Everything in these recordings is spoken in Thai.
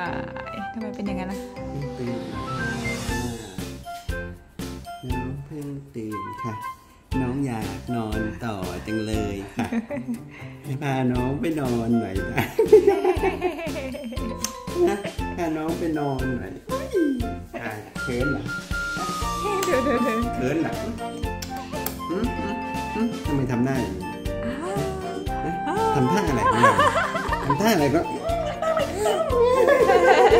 ายทำไมเป็นอย่างนั้นนะตื่นน้องเพิ่งตื่นค่ะ น้องอยากนอนต่อจังเลยค่ะ ให้พาน้องไปนอนหน่อยนะพาน้องไปนอนหน่อยอะเขินเหรอเดี๋ยวเดี๋ยวเดี๋ยวเขินเหรอหืมหืมหืมทำไมทำหน้าอย่างนี้ทำท่าอะไรของเราทำท่าอะไรก็ ด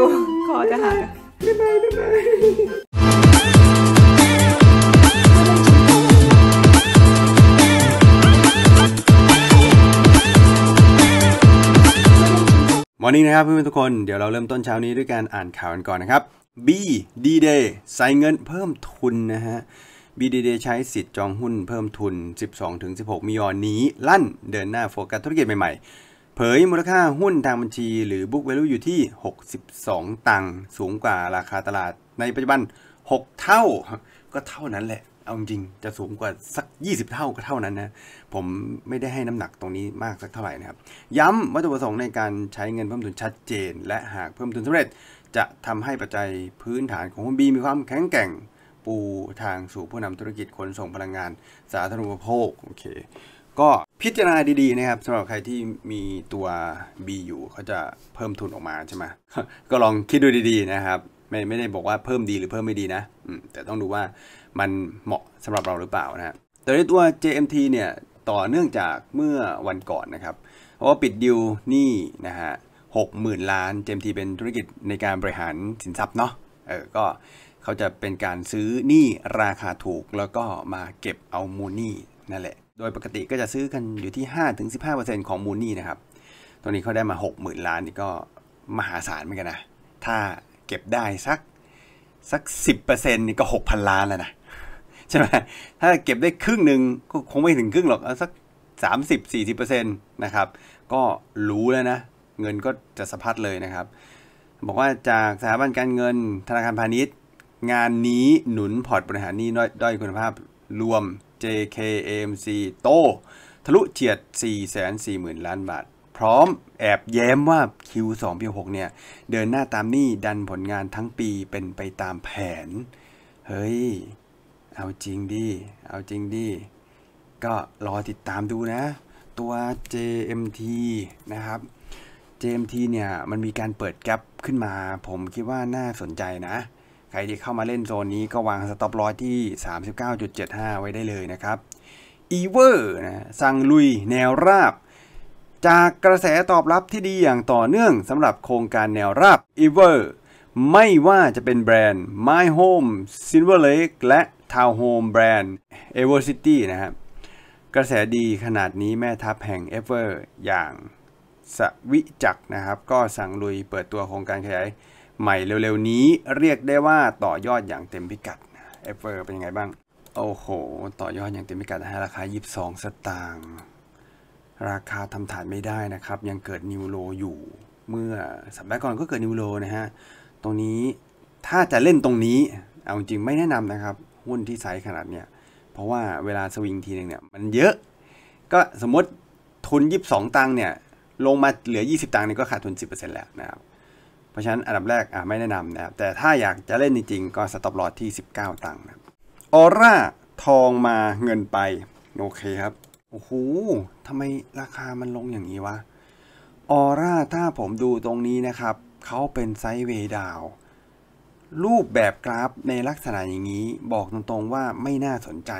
ูคอจะหักอะมอร์นิ่งนะครับเพื่อนๆทุกคนเดี๋ยวเราเริ่มต้นเช้านี้ด้วยการอ่านข่าวกันก่อนนะครับ B D Day ใส่เงินเพิ่มทุนนะฮะ BDD ใช้สิทธิ์จองหุ้นเพิ่มทุน 12-16มียอนนี้ ลั่นเดินหน้าโฟกัสธุรกิจใหม่ๆ เผยมูลค่าหุ้นทางบัญชี หรือ Book Value อยู่ที่ 62 ตังค์สูงกว่าราคาตลาดในปัจจุบัน 6 เท่า ก็เท่านั้นแหละ เอาจริงจะสูงกว่าสัก 20 เท่าก็เท่านั้นนะ ผมไม่ได้ให้น้ำหนักตรงนี้มากสักเท่าไหร่นะครับ ย้ำวัตถุประสงค์ในการใช้เงินเพิ่มทุนชัดเจน และหากเพิ่มทุนสำเร็จ จะทำให้ปัจจัยพื้นฐานของหุ้นบีมีความแข็งแกร่ง ปูทางสู่ผู้นำธุรกิจขนส่งพลังงาน สาธารณูปโภคโอเคก็พิจารณาดีๆนะครับสำหรับใครที่มีตัว B อยู่เขาจะเพิ่มทุนออกมาใช่ไหมก็ลองคิดดูดีๆนะครับ ไม่ไม่ได้บอกว่าเพิ่มดีหรือเพิ่มไม่ดีนะแต่ต้องดูว่ามันเหมาะสำหรับเราหรือเปล่านะฮะแต่ในตัว JMT เนี่ยต่อเนื่องจากเมื่อวันก่อนนะครับเพราะว่าปิดดิวนี่นะฮะหกหมื่นล้าน JMT เป็นธุรกิจในการบริหารสินทรัพย์เนาะเออก็ เขาจะเป็นการซื้อหนี้ราคาถูก แล้วก็มาเก็บเอามูลหนี้นั่นแหละ โดยปกติก็จะซื้อกันอยู่ที่ 5-15%ของมูลหนี้นะครับ ตรงนี้เขาได้มา 60,000 ล้านนี่ก็มหาศาลเหมือนกันนะ ถ้าเก็บได้สักสัก 10%นี่ก็ 6,000 ล้านแล้วนะใช่ไหมถ้าเก็บได้ครึ่งหนึ่งก็คงไม่ถึงครึ่งหรอกเอาสัก 30-40%นะครับ ก็รู้แล้วนะ เงินก็จะสะพัดเลยนะครับ บอกว่าจากสถาบันการเงินธนาคารพาณิชย์ งานนี้หนุนพอร์ตบริหารหนี้ด้อยคุณภาพรวม JKAMC โต ทะลุเฉียด 440,000 ล้านบาท พร้อมแอบแย้มว่า Q2 ปี6เนี่ย เดินหน้าตามหนี้ดันผลงานทั้งปีเป็นไปตามแผน เฮ้ย เอาจริงดิ เอาจริงดิ ก็รอติดตามดูนะ ตัว JMT นะครับ JMT เนี่ย มันมีการเปิดแกลบขึ้นมา ผมคิดว่าน่าสนใจนะ ครที่เข้ามาเล่นโซนนี้ก็วางสต็อปลอสที่ 39.75 ไว้ได้เลยนะครับ e v e r นะสั่งลุยแนวราบ จากกระแสตอบรับที่ดีอย่างต่อเนื่องสำหรับโครงการแนวราบ e v e r ไม่ว่าจะเป็นแบรนด์ My Home Silver Lake และ Town Home แบรนด์ Ever City นะครับกระแสดีขนาดนี้แม่ทัพแห่ง Ever อย่างสวิจักนะครับ ก็สั่งลุยเปิดตัวโครงการขยาย ใหม่เร็วๆนี้เรียกได้ว่าต่อยอดอย่างเต็มพิกัด Ever เป็นยังไงบ้าง โอ้โห ต่อยอดอย่างเต็มพิกัดนะฮะราคา 22 สตางค์ราคาทำฐานไม่ได้นะครับ ยังเกิดนิวโลอยู่ เมื่อสัปดาห์ก่อนก็เกิดนิวโลนะฮะ ตรงนี้ถ้าจะเล่นตรงนี้ เอาจริงไม่แนะนำนะครับ หุ้นที่ไซส์ขนาดเนี้ย เพราะว่าเวลาสวิงทีนึงเนี่ยมันเยอะ ก็สมมติทุน 22 ตังค์เนี่ยลงมาเหลือ 20 ตังค์นี่ก็ขาดทุน 10%แล้วนะครับ เพราะฉะนั้นอันดับแรกอะไม่แนะนำนะครับแต่ถ้าอยากจะเล่นจริงๆ ก็ stop loss ที่ 19 ตังค์นะออร่าทองมาเงินไป โอเคครับโอ้โหทำไมราคามันลงอย่างนี้วะออร่าถ้าผมดูตรงนี้นะครับเขาเป็น sideway down รูปแบบกราฟในลักษณะอย่างนี้ บอกตรงๆว่าไม่น่าสนใจ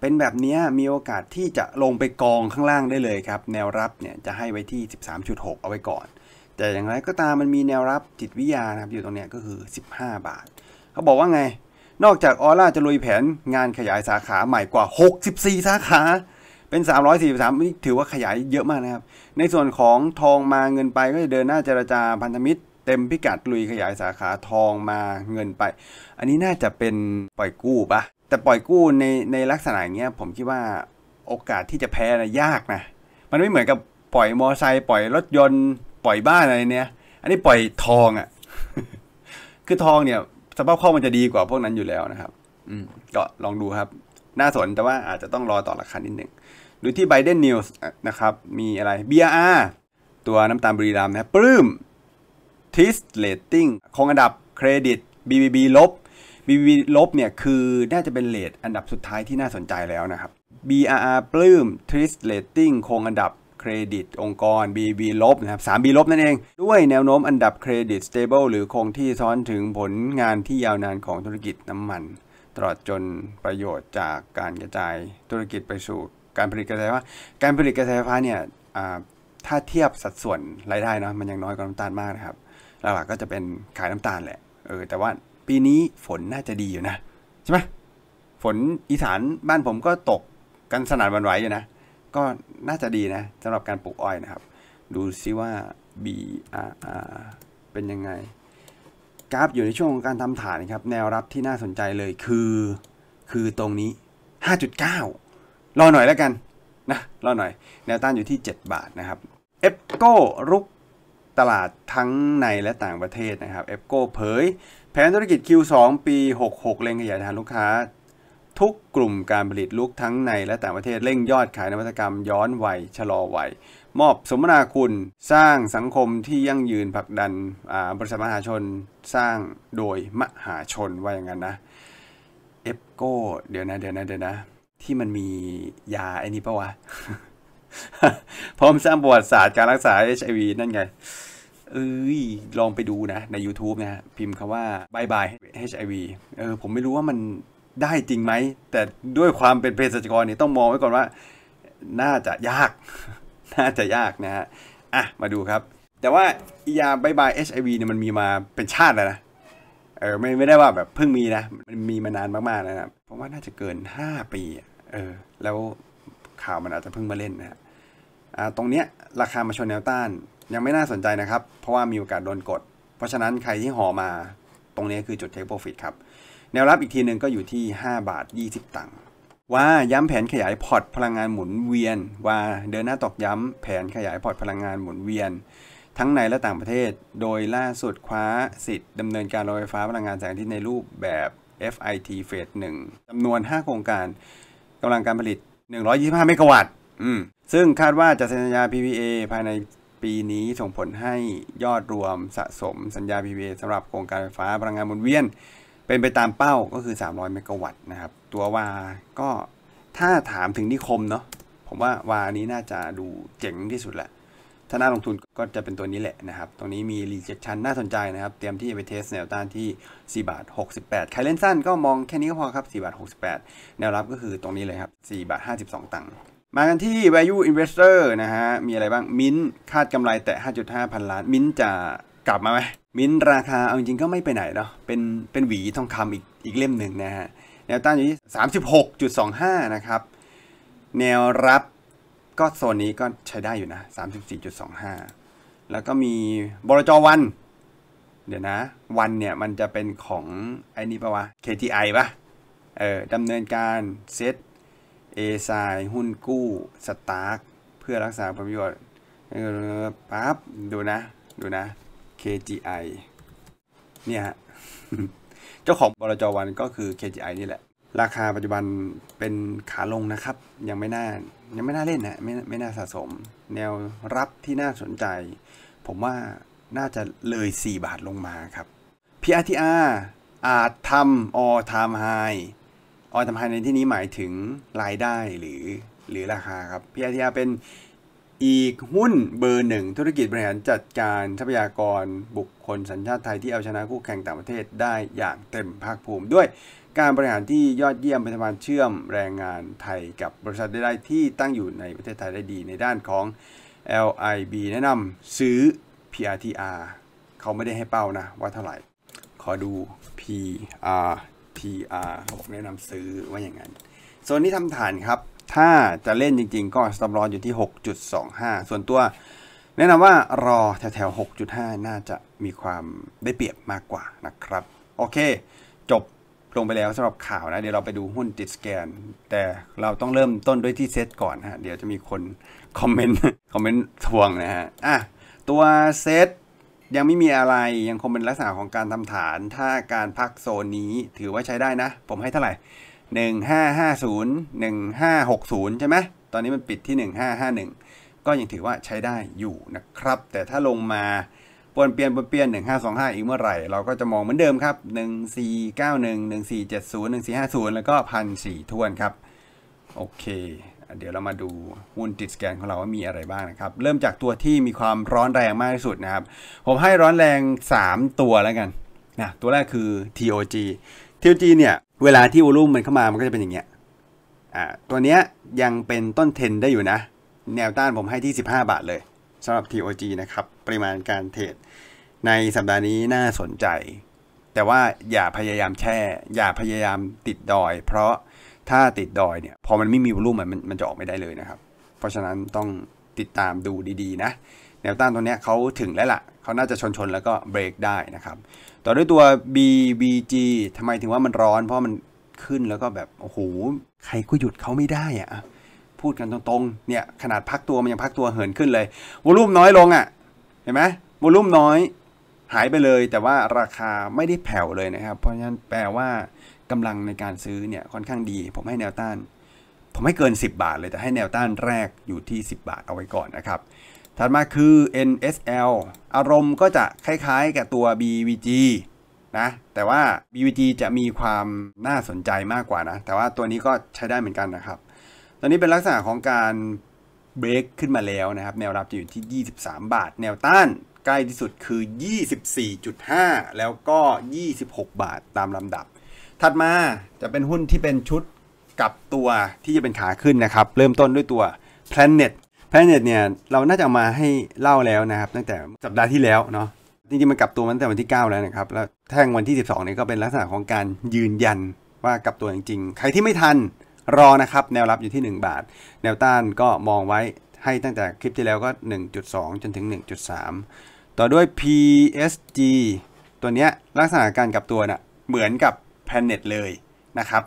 เป็นแบบนี้มีโอกาสที่จะลงไปกองข้างล่างได้เลยครับ แนวรับเนี่ยจะให้ไว้ที่ 13.6 เอาไว้ก่อน แต่อย่างไรก็ตามมันมีแนวรับจิตวิทยานะครับอยู่ตรงเนี้ยก็คือ 15 บาท เขาบอกว่าไง นอกจากออร่าจะลุยแผนงานขยายสาขาใหม่กว่า 64 สาขา เป็น 343นี่ถือว่าขยายเยอะมากนะครับ ในส่วนของทองมาเงินไปก็จะเดินหน้าเจรจาพันธมิตรเต็มพิกัดลุยขยายสาขาทองมาเงินไป อันนี้น่าจะเป็นปล่อยกู้ปะแต่ปล่อยกู้ในในลักษณะอย่างเงี้ยผมคิดว่าโอกาสที่จะแพ้นะยากนะ มันไม่เหมือนกับปล่อยมอไซค์ปล่อยรถยนต์ ล่อยบ้านอะไรเนี้ยอันนี้ปล่อยทองอะ่ะ คือทองเนี่ย สภาพคล่องมันจะดีกว่าพวกนั้นอยู่แล้วนะครับ อืมก็ลองดูครับ น่าสนแต่ว่าอาจจะต้องรอต่อราคานิดหนึ่งดูที่ Biden News นะครับ มีอะไร BRR ตัวน้ำตาลบริรามนะปลื้ม t i s Rating คงอันดับเครดิต BBB ลบ BBB ลบเนี่ยคือน่าจะเป็นเลทอันดับสุดท้ายที่น่าสนใจแล้วนะครับ BRR ปลื้ม t i s Rating คงอันดับ เครดิตองค์กร BB ลบนะครับ 3B ลบนั่นเอง ด้วยแนวโน้มอันดับเครดิต stable หรือคงที่ซ้อนถึงผลงานที่ยาวนานของธุรกิจน้ำมัน ตลอดจนประโยชน์จากการกระจายธุรกิจไปสู่การผลิตกระแสไฟฟ้า การผลิตกระแสไฟฟ้าเนี่ยถ้าเทียบสัดส่วนรายได้เนาะมันยังน้อยกว่าน้ำตาลมากนะครับ หลักๆก็จะเป็นขายน้ำตาลแหละ เออ แต่ว่าปีนี้ฝนน่าจะดีอยู่นะ ใช่ไหมฝนอีสานบ้านผมก็ตกกันสนานวันไหวอยู่นะ ก็น่าจะดีนะสำหรับการปลูกอ้อยนะครับ ดูซิว่า BRR เป็นยังไง กราฟอยู่ในช่วงของการทำฐานครับ แนวรับที่น่าสนใจเลยคือ คือตรงนี้ 5.9 รอหน่อยแล้วกันนะรอหน่อย แนวต้านอยู่ที่ 7 บาทนะครับ APCO รุกตลาดทั้งในและต่างประเทศนะครับ APCO เผย แผนธุรกิจ Q2 ปี 66 เล็งขยายฐานลูกค้า ทุกกลุ่มการผลิตรุกทั้งในและต่างประเทศเร่งยอดขายนวัตกรรมย้อนวัยชะลอวัยมอบสมนาคุณสร้างสังคมที่ยั่งยืนผลักดันบริษัทมหาชนสร้างโดยมหาชนว่าอย่างนั้นนะ APCO เดี๋ยวนะเดี๋ยวนะเดี๋ยวนะ ที่มันมียาไอ้นี่ปะวะ พร้อมสร้างประวัติศาสตร์การรักษา HIV นั่นไงเอ้ยลองไปดูนะ ใน YouTube นะพิมพ์คำว่า bye bye HIV เออผมไม่รู้ว่ามัน ได้จริงไหม แต่ด้วยความเป็นเภสัชกรนี่ต้องมองไว้ก่อนว่า น่าจะยาก น่าจะยากนะฮะอะมาดูครับ แต่ว่ายาบายบาย HIV เนี่ยมันมีมาเป็นชาติแล้วนะเออไม่ไม่ได้ว่าแบบเพิ่งมีนะ มันมีมานานมากๆนะครับเพราะว่าน่าจะเกิน 5 ปีเออแล้วข่าวมันอาจจะเพิ่งมาเล่นนะฮะอ่าตรงเนี้ยราคามาชนแนวต้านยังไม่น่าสนใจนะครับ เพราะว่ามีโอกาสโดนกด เพราะฉะนั้นใครที่ห่อมาตรงนี้คือจุด take profit ครับ แนวรับอีกทีหนึ่งก็อยู่ที่ 5 บาท 20 ตังค์ WHA ย้ำแผนขยาย port พลังงานหมุนเวียน WHA เดินหน้าตอกย้ำแผนขยาย port พลังงานหมุนเวียน ทั้งในและต่างประเทศ โดยล่าสุดคว้าสิทธิ์ดำเนินการโรงไฟฟ้าพลังงานแสงอาทิตย์ในรูปแบบ FIT phase 1จำนวน 5 โครงการกำลังการผลิต 125 เมกะวัตต์ซึ่งคาดว่าจะเซ็นสัญญา PPA ภายในปีนี้ส่งผลให้ยอดรวมสะสมสัญญา PPA สำหรับโครงการไฟฟ้าพลังงานหมุนเวียน เป็นไปตามเป้าก็คือ 300 เมกะวัตต์นะครับ ตัว WHAก็ถ้าถามถึงนิคมเนาะผมว่าวานี้น่าจะดูเจ๋งที่สุดแหละ ถ้าน่าลงทุนก็จะเป็นตัวนี้แหละนะครับ ตรงนี้มี rejection น่าสนใจนะครับ เตรียมที่จะไปเทสแนวต้านที่ 4 บาท 68 ใครเล่นสั้นก็มองแค่นี้ก็พอครับ 4 บาท 68 แนวรับก็คือตรงนี้เลยครับ 4 บาท 52 ตังค์มากันที่ value investor นะฮะ มีอะไรบ้าง มิ้นคาดกำไรแต่ 5.5 พันล้าน มิ้นจะกลับมาไหม มินราคาเอาจริงก็ไม่ไปไหนเนาะเป็นเป็นหวีทองคำอีกอีกเล่มหนึ่งนะฮะแนวต้านอยู่ที่สามสิบหกจุดสองห้านะครับ แนวรับก็โซนนี้ก็ใช้ได้อยู่นะสามสิบสี่จุดสองห้าแล้วก็มีบรจวัน เดี๋ยวนะ วันเนี่ยมันจะเป็นของไอ้นี่ปะวะ KTI ปะเออดำเนินการเซตเอซายหุ้นกู้สตาร์เพื่อรักษาผลประโยชน์ปั๊บดูนะ ดูนะ KGI เนี่ยฮะ เจ้าของบลจวันก็คือ KGI นี่แหละ ราคาปัจจุบันเป็นขาลงนะครับ ยังไม่น่ายังไม่น่าเล่นนะไม่ไม่น่าสะสม แนวรับที่น่าสนใจ ผมว่าน่าจะเลย 4 บาทลงมาครับ PRTR อาจทำ all time high all time high ในที่นี้หมายถึงรายได้หรือหรือราคาครับ PRTR เป็น อีกหุ้นเบอร์หนึ่งธุรกิจบริหารจัดการทรัพยากรบุคคลสัญชาติไทยที่เอาชนะคู่แข่งต่างประเทศได้อย่างเต็มภาคภูมิ ด้วยการบริหารที่ยอดเยี่ยมเป็นสะพานเชื่อมแรงงานไทยกับบริษัทได้ที่ตั้งอยู่ในประเทศไทยได้ดีในด้านของ LIB แนะนำซื้อ PRTR เขาไม่ได้ให้เป้านะว่าเท่าไหร่ ขอดู PRTR เขาบอกแนะนำซื้อว่าอย่างนั้นโซนนี้ทำฐานครับ ถ้าจะเล่นจริง ๆ ก็สตอมรออยู่ที่ 6.25 ส่วนตัวแนะนำว่ารอแถวๆ 6.5 น่าจะมีความได้เปรียบมากกว่านะครับ โอเค จบลงไปแล้วสำหรับข่าวนะ เดี๋ยวเราไปดูหุ้นติดสแกน แต่เราต้องเริ่มต้นด้วยที่เซตก่อนฮะ เดี๋ยวจะมีคนคอมเมนต์คอมเมนต์ทวงนะฮะ อะ ตัวเซตยังไม่มีอะไรยังคงเป็นลักษณะของการทำฐาน ถ้าการพักโซนนี้ถือว่าใช้ได้นะ ผมให้เท่าไหร่ 1550 1560 ใช่ไหมตอนนี้มันปิดที่ 1551 ก็ยังถือว่าใช้ได้อยู่นะครับ แต่ถ้าลงมาปวนเปลี่ยนปวนเปลี่ยน 1525 อีกเมื่อไหร่ เราก็จะมองเหมือนเดิมครับ 1491 1470 1450 แล้วก็1,004ทวนครับ โอเค เดี๋ยวเรามาดูหุ้นติดสแกนของเราว่ามีอะไรบ้างนะครับ เริ่มจากตัวที่มีความร้อนแรงมากที่สุดนะครับ ผมให้ร้อนแรง 3 ตัวแล้วกันนะตัวแรกคือ TOG TOG เนี่ย เวลาที่วอลุ่มมันเข้ามามันก็จะเป็นอย่างเงี้ยอ่าตัวเนี้ยยังเป็นต้นเทนได้อยู่นะ แนวต้านผมให้ที่ 15 บาทเลยสำหรับ TOG นะครับ ปริมาณการเทรดในสัปดาห์นี้น่าสนใจ แต่ว่าอย่าพยายามแช่ อย่าพยายามติดดอย เพราะถ้าติดดอยเนี่ย พอมันไม่มีวอลุ่มมันมันจะออกไม่ได้เลยนะครับ เพราะฉะนั้นต้องติดตามดูดีๆนะ แนวต้านตัวเนี้ยเขาถึงแล้วละ่ะเขาน่าจะชนชนแล้วก็เบรกได้นะครับ ต่อด้วยตัว BBG ทำไมถึงว่ามันร้อน เพราะมันขึ้นแล้วก็แบบโอ้โหใครก็หยุดเขาไม่ได้อะพูดกันตรงๆเนี่ยขนาดพักตัวมันยังพักตัวเหินขึ้นเลยวอลุ่มน้อยลงอะ่ะเห็นไหมวอลุ่มน้อยหายไปเลย แต่ว่าราคาไม่ได้แผ่วเลยนะครับ เพราะฉะนั้นแปลว่ากำลังในการซื้อเนี่ยค่อนข้างดี ผมให้แนวต้าน ผมให้เกิน 10 บาทเลยแต่ให้แนวต้านแรกอยู่ที่ 10 บาทเอาไว้ก่อนนะครับ ถัดมาคือ NSL อารมณ์ก็จะคล้ายๆ กับตัว BVG นะแต่ว่า BVG จะมีความน่าสนใจมากกว่านะ แต่ว่าตัวนี้ก็ใช้ได้เหมือนกันนะครับ ตอนนี้เป็นลักษณะของการเบรกขึ้นมาแล้วนะครับ แนวรับจะอยู่ที่ 23 บาท แนวต้านใกล้ที่สุดคือ 24.5 แล้วก็ 26 บาทตามลำดับ ถัดมาจะเป็นหุ้นที่เป็นชุดกับตัวที่จะเป็นขาขึ้นนะครับ เริ่มต้นด้วยตัว Planet Planet เนี่ยเราน่าจะมาให้เล่าแล้วนะครับตั้งแต่สัปดาห์ที่แล้วเนาะจริงๆมันกลับตัวมาตั้งแต่วันที่ 9 แล้วนะครับแล้วแท่งวันที่ 12นี่ก็เป็นลักษณะของการยืนยันว่ากลับตัวจริงๆ ใครที่ไม่ทันรอนะครับแนวรับอยู่ที่ 1 บาท แนวต้านก็มองไว้ให้ตั้งแต่คลิปที่แล้วก็ 1.2 จนถึง 1.3 ต่อด้วย PSG ตัวเนี้ยลักษณะการกลับตัวน่ะเหมือนกับ Planet เลยนะครับ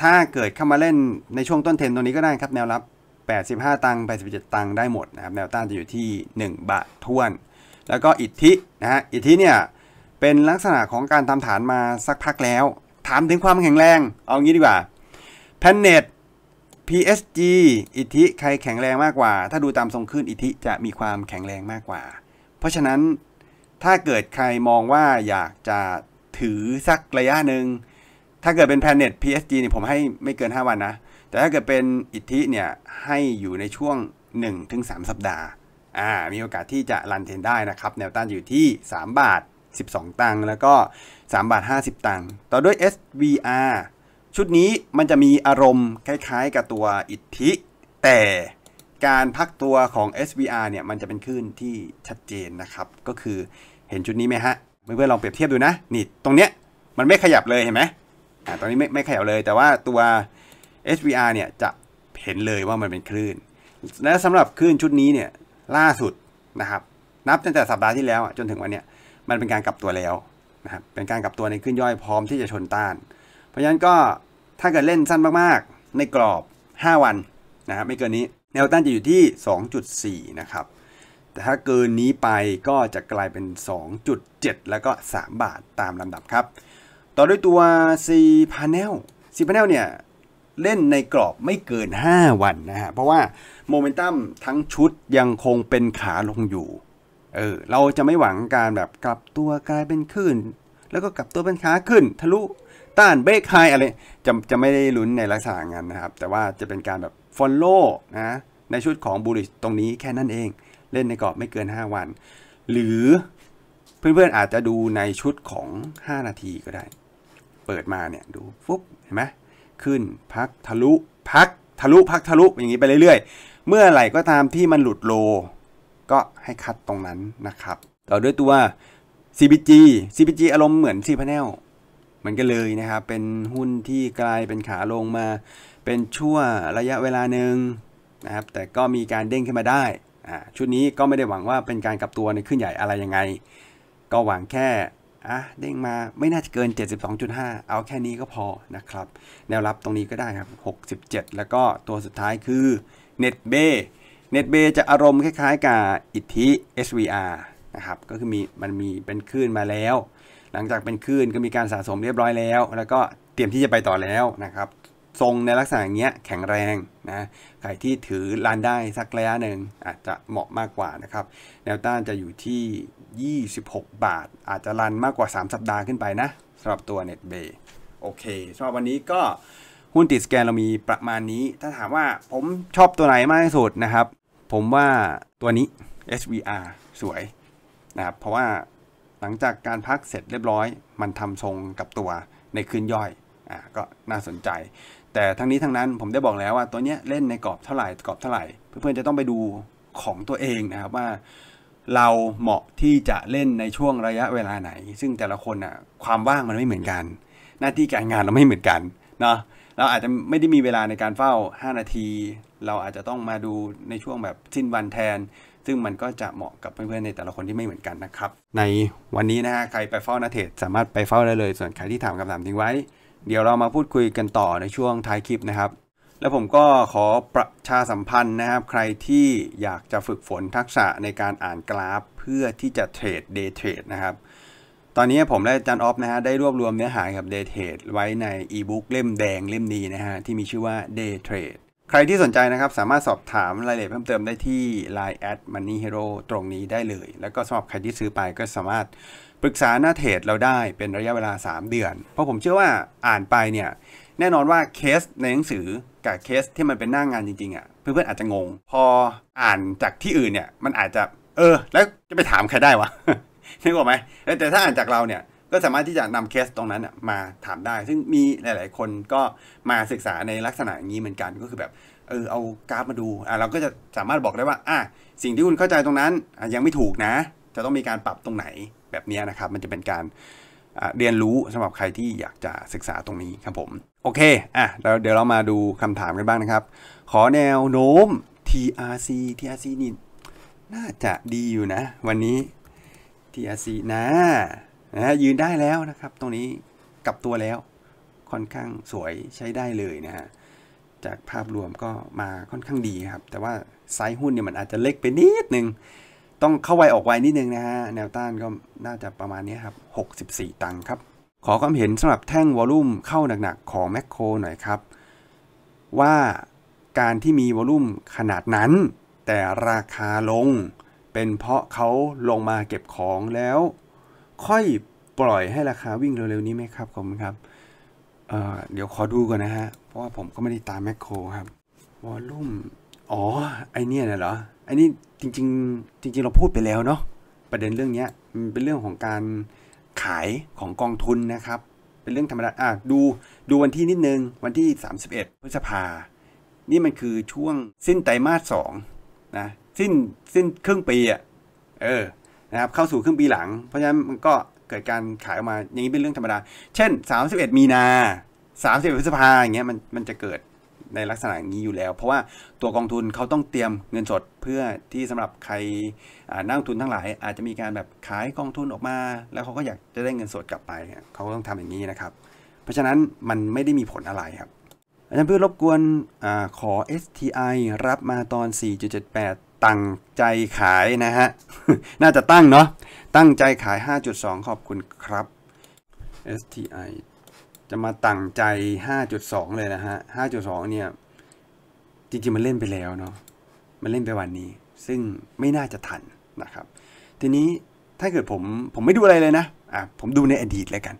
ถ้าเกิดเข้ามาเล่นในช่วงต้นเทนตัวนี้ก็ได้ครับแนวรับ 85 ตังค์87 ตังค์ได้หมดนะครับแนวต้านจะอยู่ที่ 1 บาทท้วน แล้วก็อิทธินะฮะอิทธิเนี่ยเป็นลักษณะของการทำฐานมาสักพักแล้ว ถามถึงความแข็งแรง เอางี้ดีกว่า p a n e t PSG อิทธิใครแข็งแรงมากกว่า ถ้าดูตามทรงขึ้นอิทธิจะมีความแข็งแรงมากกว่า เพราะฉะนั้นถ้าเกิดใครมองว่าอยากจะถือสักระยะหนึ่งถ้าเกิดเป็น Planet PSG เนี่ยผมให้ไม่เกิน 5 วันนะ แต่ถ้าเกิดเป็นอิทธิเนี่ยให้อยู่ในช่วง 1-3 สัปดาห์อ่ามีโอกาสที่จะรันเทนได้นะครับ แนวต้านอยู่ที่ 3 บาท 12 ตังค์แล้วก็ 3 บาท 50 ตังค์ต่อด้วย SVR ชุดนี้มันจะมีอารมณ์คล้ายๆ กับตัวอิทธิ แต่การพักตัวของ SVR เนี่ยมันจะเป็นคลื่นที่ชัดเจนนะครับ ก็คือเห็นชุดนี้ไหมฮะเพื่อนๆลองเปรียบเทียบดูนะนี่ตรงเนี้ยมันไม่ขยับเลยเห็นไหมอ่าตรงนี้ไม่ไม่ขยับเลย แต่ว่าตัว SVR เนี่ยจะเห็นเลยว่ามันเป็นคลื่น และสำหรับคลื่นชุดนี้เนี่ยล่าสุดนะครับ นับตั้งแต่สัปดาห์ที่แล้วจนถึงวันเนี้ยมันเป็นการกลับตัวแล้วนะครับเป็นการกลับตัวในคลื่นย่อยพร้อมที่จะชนต้าน เพราะฉะนั้นก็ถ้าเกิดเล่นสั้นมากๆ ในกรอบ 5 วันนะครับไม่เกินนี้แนวต้านจะอยู่ที่ 2.4 นะครับ แต่ถ้าเกินนี้ไปก็จะกลายเป็น 2.7 แล้วก็ 3 บาทตามลำดับครับ ต่อด้วยตัว C panel C panel เนี่ย เล่นในกรอบไม่เกิน 5 วันนะฮะ เพราะว่าโมเมนตัมทั้งชุดยังคงเป็นขาลงอยู่ เออ เราจะไม่หวังการแบบกลับตัวกลายเป็นขึ้น แล้วก็กลับตัวเป็นขาขึ้น ทะลุต้านเบรกไฮอะไร จะจะไม่ได้ลุ้นในลักษณะงานนะครับ แต่ว่าจะเป็นการแบบฟอลโล่นะ ในชุดของบูริชตรงนี้แค่นั้นเอง เล่นในกรอบไม่เกิน 5 วัน หรือเพื่อนๆอาจจะดูในชุดของ 5 นาทีก็ได้ เปิดมาเนี่ยดูฟุ๊บเห็นไหม ขึ้น พักทะลุพักทะลุพักทะลุอย่างนี้ไปเรื่อยๆ เมื่อไหร่ก็ตามที่มันหลุดโล ก็ให้คัดตรงนั้นนะครับต่อด้วยตัว CPG CPG อารมณ์เหมือน C panel เหมือนกันเลยนะครับ เป็นหุ้นที่กลายเป็นขาลงมา เป็นชั่วระยะเวลาหนึ่งนะครับ แต่ก็มีการเด้งขึ้นมาได้ ชุดนี้ก็ไม่ได้หวังว่าเป็นการกลับตัวในขึ้นใหญ่อะไรยังไง ก็หวังแค่ อะเด้งมาไม่น่าจะเกิน 72.5 เอาแค่นี้ก็พอนะครับ แนวรับตรงนี้ก็ได้ครับ 67 แล้วก็ตัวสุดท้ายคือ NetBay NetBay จะอารมณ์คล้ายๆกับอิทธิ SVR นะครับก็คือมีมันมีเป็นคลื่นมาแล้ว หลังจากเป็นคลื่นก็มีการสะสมเรียบร้อยแล้ว แล้วก็เตรียมที่จะไปต่อแล้วนะครับ ทรงในลักษณะอย่างเงี้ยแข็งแรงนะใครที่ถือลานได้สักระยะหนึ่งอาจจะเหมาะมากกว่านะครับ แนวต้านจะอยู่ที่ 26 บาท อาจจะรันมากกว่า 3 สัปดาห์ขึ้นไปนะสำหรับตัว NetBay โอเคสำหรับวันนี้ก็หุ้นติดสแกนเรามีประมาณนี้ ถ้าถามว่าผมชอบตัวไหนมากที่สุดนะครับ ผมว่าตัวนี้ SVR สวยนะครับเพราะว่าหลังจากการพักเสร็จเรียบร้อย มันทำทรงกับตัวในคืนย่อยอ่าก็น่าสนใจ แต่ทั้งนี้ทั้งนั้นผมได้บอกแล้วว่าตัวเนี้ยเล่นในกรอบเท่าไหร่กรอบเท่าไหร่ เพื่อนๆจะต้องไปดูของตัวเองนะครับว่าเราเหมาะที่จะเล่นในช่วงระยะเวลาไหน ซึ่งแต่ละคนอะความว่างมันไม่เหมือนกัน หน้าที่การงานเราไม่เหมือนกันเนาะเราอาจจะไม่ได้มีเวลาในการเฝ้า 5 นาที เราอาจจะต้องมาดูในช่วงแบบสิ้นวันแทน ซึ่งมันก็จะเหมาะกับเพื่อนๆในแต่ละคนที่ไม่เหมือนกันนะครับ ในวันนี้นะฮะใครไปเฝ้านาเทศสามารถไปเฝ้าได้เลย ส่วนใครที่ถามคำถามทิ้งไว้ เดี๋ยวเรามาพูดคุยกันต่อในช่วงท้ายคลิปนะครับ แล้วผมก็ขอประชาสัมพันธ์นะครับ ใครที่อยากจะฝึกฝนทักษะในการอ่านกราฟ เพื่อที่จะเทรดเดย์เทรดนะครับ ตอนนี้ผมและอาจารย์ออฟนะฮะได้รวบรวมเนื้อหาการ day trade ไว้ในอีบุ๊กเล่มแดงเล่มนี้นะฮะที่มีชื่อว่า Day Trade ใครที่สนใจนะครับ สามารถสอบถามรายละเอียดเพิ่มเติมได้ที่ Line at Money Hero ตรงนี้ได้เลย แล้วก็สำหรับใครที่ซื้อไปก็สามารถ ปรึกษาหน้าเทรดเราได้เป็นระยะเวลา 3 เดือน เพราะผมเชื่อว่าอ่านไปเนี่ยแน่นอนว่าเคสในหนังสือกับเคสที่มันเป็นหน้างงานจริงๆอะเพื่อนๆอาจจะงง พออ่านจากที่อื่นเนี่ยมันอาจจะเออ แล้วจะไปถามใครได้วะนึกออกไหมแต่ถ้าอ่านจากเราเนี่ยก็สามารถที่จะนำเคสตรงนั้นมาถามได้ ซึ่งมีหลาย ๆ คนก็มาศึกษาในลักษณะอย่างนี้เหมือนกันก็คือแบบเออเอากราฟมาดูอะเราก็จะสามารถบอกได้ว่าอะสิ่งที่คุณเข้าใจตรงนั้นยังไม่ถูกนะ จะต้องมีการปรับตรงไหน แบบนี้นะครับ มันจะเป็นการเรียนรู้สำหรับใครที่อยากจะศึกษาตรงนี้ครับผมโอเคอะแล้วเดี๋ยวเรามาดูคำถามกันบ้างนะครับ ขอแนวโน้ม TRC TRC นี่น่าจะดีอยู่นะ วันนี้ TRC นะนะยืนได้แล้วนะครับ ตรงนี้กลับตัวแล้วค่อนข้างสวยใช้ได้เลยนะฮะจากภาพรวมก็มาค่อนข้างดีครับ แต่ว่าไซส์หุ้นเนี่ยมันอาจจะเล็กไปนิดนึง ต้องเข้าไวออกไวนิดนึงนะฮะ แนวต้านก็น่าจะประมาณนี้ครับ 64 ตังค์ครับ ขอความเห็นสำหรับแท่งวอลลุ่มเข้าหนักๆ ของแมคโครหน่อยครับ ว่าการที่มีวอลลุ่มขนาดนั้น แต่ราคาลง เป็นเพราะเขาลงมาเก็บของแล้ว ค่อยปล่อยให้ราคาวิ่งเร็วๆนี้ไหมครับผมครับเเดี๋ยวขอดูก่อนนะฮะ เพราะว่าผมก็ไม่ได้ตามแมคโครครับวอลลุ่ม อ๋อ ไอเนี่ยน่ะเหรอ ไอนี่จริง ๆ จริง ๆ เราพูดไปแล้วเนาะ ประเด็นเรื่องเนี้ยมันเป็นเรื่องของการขายของกองทุนนะครับ เป็นเรื่องธรรมดา อะ ดูดูวันที่นิดนึง วันที่ 31 พฤษภา นี่มันคือช่วงสิ้นไตรมาสสองนะ สิ้นสิ้นครึ่งปีอะ เออ นะครับ เข้าสู่ครึ่งปีหลัง เพราะฉะนั้นมันก็เกิดการขายออกมา อย่างนี้เป็นเรื่องธรรมดา เช่น 31 มีนา 31 พฤษภาอย่างเงี้ย มันมันจะเกิด ในลักษณะนี้อยู่แล้ว เพราะว่าตัวกองทุนเขาต้องเตรียมเงินสดเพื่อที่สำหรับใครนักลงทุนทั้งหลาย อาจจะมีการแบบขายกองทุนออกมา แล้วเขาก็อยากจะได้เงินสดกลับไปเขาก็ต้องทำอย่างนี้นะครับ เพราะฉะนั้นมันไม่ได้มีผลอะไรครับอาจารย์เพื่อรบกวนอขอ STI รับมาตอน 4.78 ตั้งใจขายนะฮะ น่าจะตั้งเนาะ ตั้งใจขาย 5.2 ขอบคุณครับ STI จะมาตั้งใจ 5.2 เลยนะฮะ 5.2 เนี่ย จริงๆ มันเล่นไปแล้วเนาะ มันเล่นไปวันนี้ ซึ่งไม่น่าจะทันนะครับ ทีนี้ถ้าเกิดผม ผมไม่ดูอะไรเลยนะ อะ ผมดูในอดีตแล้วกัน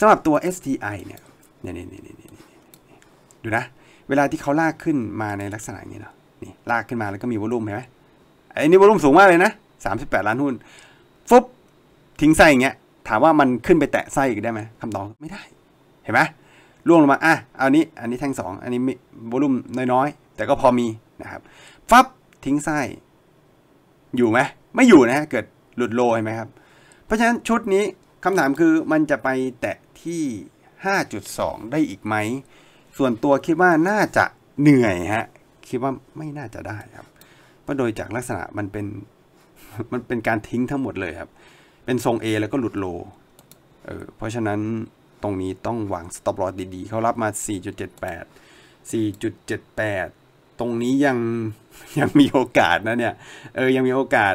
สำหรับตัว STI เนี่ย เนี่ยเนี่ยเนี่ยเนี่ยดูนะ เวลาที่เขาลากขึ้นมาในลักษณะนี้เนาะ นี่ลากขึ้นมาแล้วก็มีวอลลุ่มเห็นไหมไอ้นี่วอลลุ่มสูงมากเลยนะ 38 ล้านหุ้น ฟุบทิ้งไส้อย่างเงี้ย ถามว่ามันขึ้นไปแตะไส้อีกได้ไหมคำตอบไม่ได้ เห็นไหมล่วงลงมาอะเอานี้อันนี้แท่งสองอันนี้วอลุ่มน้อยๆ แต่ก็พอมีนะครับฟับทิ้งไส้อยู่ไหมไม่อยู่นะฮะเกิดหลุดโลเห็นไหมครับ เพราะฉะนั้นชุดนี้คำถามคือมันจะไปแตะที่ 5.2 ได้อีกไหม ส่วนตัวคิดว่าน่าจะเหนื่อยฮะคิดว่าไม่น่าจะได้ครับ เพราะโดยจากลักษณะมันเป็นมันเป็นการทิ้งทั้งหมดเลยครับ เป็นทรง A แล้วก็หลุดโลเออเพราะฉะนั้น ตรงนี้ต้องวาง stop loss ดีๆ เขารับมา 4.78 4.78 ตรงนี้ยังยังมีโอกาสนะเนี่ย เออ ยังมีโอกาส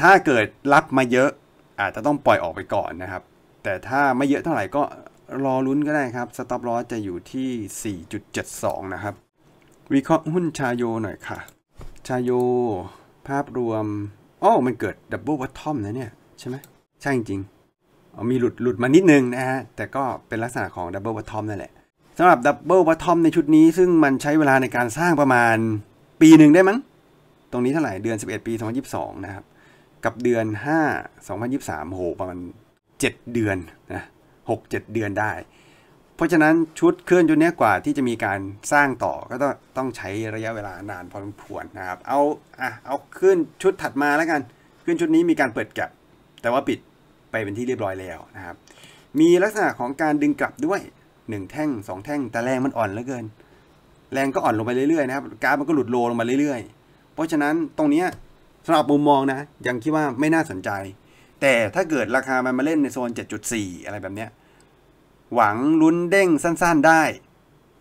ถ้าเกิดรับมาเยอะ อาจจะต้องปล่อยออกไปก่อนนะครับ แต่ถ้าไม่เยอะเท่าไหร่ก็รอลุ้นก็ได้ครับ stop loss จะอยู่ที่ 4.72 นะครับ วิเคราะห์หุ้น CHAYO หน่อยค่ะ CHAYO ภาพรวมอ๋อมันเกิด double bottom นะเนี่ย ใช่ไหมใช่จริง มีหลุดหลุดมานิดนึงนะฮะ แต่ก็เป็นลักษณะของดับเบิลวัตทอมนั่นแหละสำหรับดับเบิลวัตทอมในชุดนี้ ซึ่งมันใช้เวลาในการสร้างประมาณปีหนึ่งได้มั้ง ตรงนี้เท่าไหร่เดือน 11 ปี 2022 นะครับ กับเดือน 5 2023โหประมาณ 7 เดือนนะ6 7เดือนได้ เพราะฉะนั้นชุดเคลื่อนชุดนี้กว่าที่จะมีการสร้างต่อก็ต้องต้องใช้ระยะเวลานานพอสมควรนะครับ เอาอะเอาขึ้นชุดถัดมาแล้วกัน ขึ้นชุดนี้มีการเปิดกลับแต่ว่าปิด ไปเป็นที่เรียบร้อยแล้วนะครับ มีลักษณะของการดึงกลับด้วย 1 แท่ง 2 แท่ง แต่แรงมันอ่อนเหลือเกิน แรงก็อ่อนลงไปเรื่อยๆนะครับกราฟมันก็หลุดโลลงมาเรื่อยๆ เพราะฉะนั้นตรงนี้สำหรับมุมมองนะยังคิดว่าไม่น่าสนใจ แต่ถ้าเกิดราคามันมาเล่นในโซน 7.4 อะไรแบบเนี้ยหวังลุ้นเด้งสั้นๆได้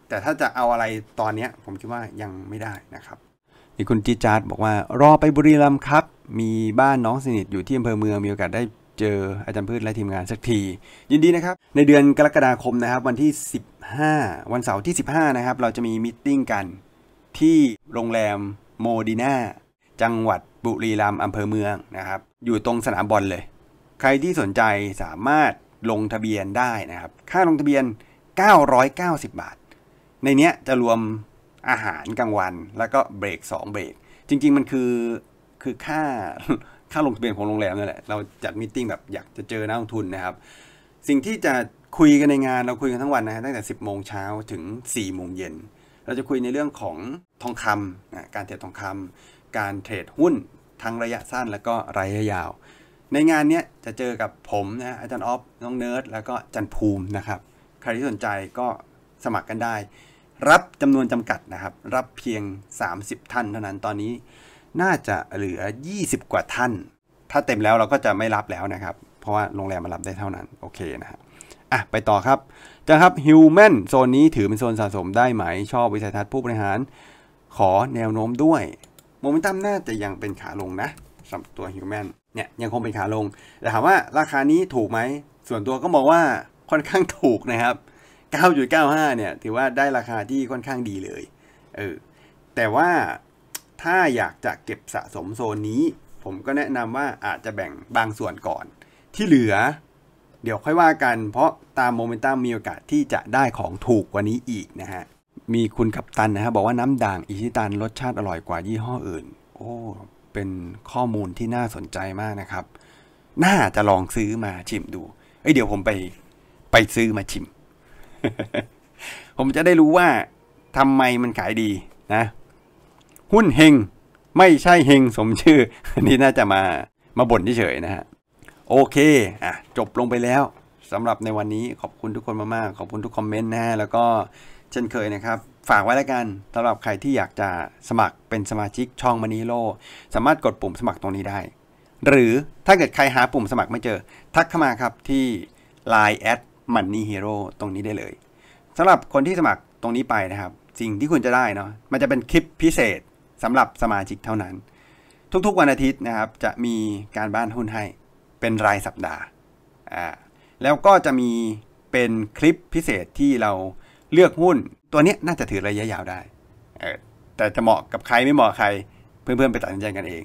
แต่ถ้าจะเอาอะไรตอนเนี้ยผมคิดว่ายังไม่ได้นะครับนี่คุณจีจาร์ดบอกว่ารอไปบุรีรัมย์ครับ มีบ้านน้องสนิทอยู่ที่อำเภอเมืองมีโอกาสได้ เจออาจารย์พืชและทีมงานสักที ยินดีนะครับ ในเดือนกรกฎาคมนะครับวันที่ 15 วันเสาร์ที่ 15 นะครับ เราจะมี meeting กันที่โรงแรมโมดินาจังหวัดบุรีรัมย์อำเภอเมืองนะครับ อยู่ตรงสนามบอลเลย ใครที่สนใจสามารถลงทะเบียนได้นะครับ ค่าลงทะเบียน 990 บาท ในเนี้ยจะรวมอาหารกลางวัน แล้วก็เบรก 2 เบรก จริง ๆ มันคือคือค่า ค่าลงทะเบียนของโรงแรมนั่นแหละ เราจัด meeting แบบอยากจะเจอนักลงทุนนะครับ สิ่งที่จะคุยกันในงานเราคุยกันทั้งวันนะฮะตั้งแต่ 10 โมงเช้าถึง 4 โมงเย็น เราจะคุยในเรื่องของทองคำนะการเทรดทองคำการเทรดหุ้นทั้งระยะสั้นแล้วก็ระยะยาว ในงานเนี้ยจะเจอกับผมนะอาจารย์ออฟน้องเนิร์ดแล้วก็อาจารย์ภูมินะครับ ใครที่สนใจก็สมัครกันได้ รับจำนวนจำกัดนะครับ รับเพียง 30 ท่านเท่านั้นตอนนี้ น่าจะเหลือ 20 กว่าท่าน ถ้าเต็มแล้วเราก็จะไม่รับแล้วนะครับ เพราะว่าโรงแรมมารับได้เท่านั้น โอเคนะฮะอะ ไปต่อครับจะครับ Human โซนนี้ถือเป็นโซนสะสมได้ไหม ชอบวิสัยทัศน์ผู้บริหาร ขอแนวโน้มด้วยโมเมนตัมน่าจะยังเป็นขาลงนะสำหรับตัว Human เนี่ยยังคงเป็นขาลง แต่ถามว่าราคานี้ถูกไหม ส่วนตัวก็มองว่าค่อนข้างถูกนะครับ 9.95 เนี่ย ถือว่าได้ราคาที่ค่อนข้างดีเลย เออ แต่ว่า ถ้าอยากจะเก็บสะสมโซนนี้ ผมก็แนะนำว่าอาจจะแบ่งบางส่วนก่อน ที่เหลือ เดี๋ยวค่อยว่ากัน เพราะตามโมเมนตัมมีโอกาสที่จะได้ของถูกกว่านี้อีกนะฮะ มีคุณกัปตันนะครับบอกว่าน้ำด่างอิชิตันรสชาติอร่อยกว่ายี่ห้ออื่น โอ้ เป็นข้อมูลที่น่าสนใจมากนะครับ น่าจะลองซื้อมาชิมดูเอ้ยเดี๋ยวผมไปไปซื้อมาชิม ผมจะได้รู้ว่าทำไมมันขายดีนะ หุ้นเฮงไม่ใช่เฮงสมชื่อ อันนี้น่าจะมามาบ่นเฉยนะฮะ โอเค อะ จบลงไปแล้วสำหรับในวันนี้ขอบคุณทุกคนมากๆ ขอบคุณทุกคอมเมนต์นะฮะ แล้วก็เช่นเคยนะครับ ฝากไว้แล้วกันสำหรับใครที่อยากจะสมัครเป็นสมาชิกช่องมานีโล สามารถกดปุ่มสมัครตรงนี้ได้ หรือถ้าเกิดใครหาปุ่มสมัครไม่เจอ ทักเข้ามาครับที่ Line at Money Hero ตรงนี้ได้เลยสำหรับคนที่สมัครตรงนี้ไปนะครับ สิ่งที่คุณจะได้เนาะมันจะเป็นคลิปพิเศษ สำหรับสมาชิกเท่านั้น ทุกๆวันอาทิตย์นะครับจะมีการบ้านหุ้นให้เป็นรายสัปดาห์อ่าแล้วก็จะมีเป็นคลิปพิเศษที่เราเลือกหุ้น ตัวนี้น่าจะถือระยะยาวได้ แต่จะเหมาะกับใครไม่เหมาะใครเพื่อนๆไปตัดสินใจกันเอง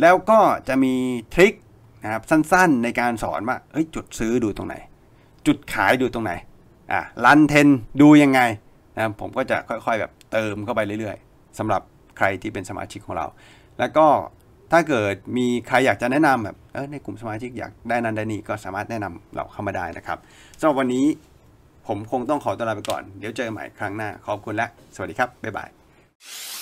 แล้วก็จะมีทริคนะครับสั้นๆในการสอนว่าเอ้ยจุดซื้อดูตรงไหน จุดขายดูตรงไหนอะรันเทนดูยังไงนะผมก็จะค่อยๆแบบเติมเข้าไปเรื่อยๆสำหรับ ใครที่เป็นสมาชิกของเรา แล้วก็ถ้าเกิดมีใครอยากจะแนะนำแบบเออในกลุ่มสมาชิกอยากได้นั้นได้นี่ก็สามารถแนะนำเราเข้ามาได้นะครับสำหรับวันนี้ผมคงต้องขอตัวลาไปก่อน เดี๋ยวเจอกันใหม่ครั้งหน้า ขอบคุณและ สวัสดีครับ บ๊ายบาย